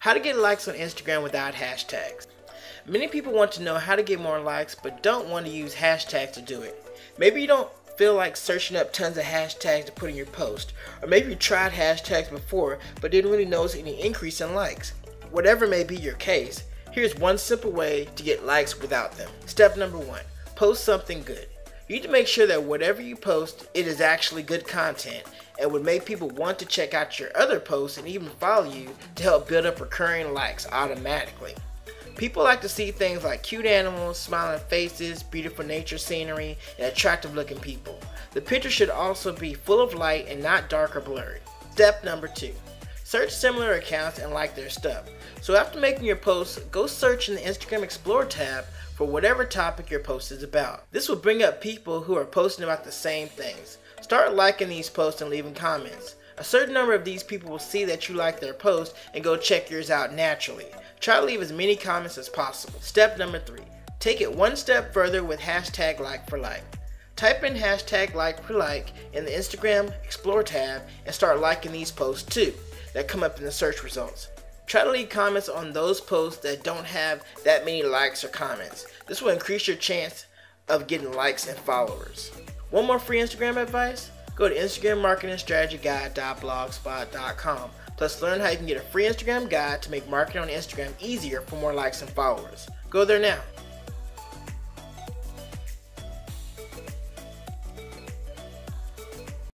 How to get likes on Instagram without hashtags. Many people want to know how to get more likes but don't want to use hashtags to do it. Maybe you don't feel like searching up tons of hashtags to put in your post, or maybe you tried hashtags before but didn't really notice any increase in likes. Whatever may be your case, here's one simple way to get likes without them. Step number one post something good. You need to make sure that whatever you post, it is actually good content and would make people want to check out your other posts and even follow you to help build up recurring likes automatically. People like to see things like cute animals, smiling faces, beautiful nature scenery, and attractive looking people. The picture should also be full of light and not dark or blurry. Step number two search similar accounts and like their stuff. So after making your post, go search in the Instagram Explore tab for whatever topic your post is about. This will bring up people who are posting about the same things. Start liking these posts and leaving comments. A certain number of these people will see that you like their post and go check yours out naturally. Try to leave as many comments as possible. Step number three take it one step further with hashtag like for like. Type in hashtag like for like in the Instagram Explore tab and start liking these posts too that come up in the search results. Try to leave comments on those posts that don't have that many likes or comments. This will increase your chance of getting likes and followers. One more free Instagram advice? Go to InstagramMarketingStrategyGuide.blogspot.com. Plus, learn how you can get a free Instagram guide to make marketing on Instagram easier for more likes and followers. Go there now.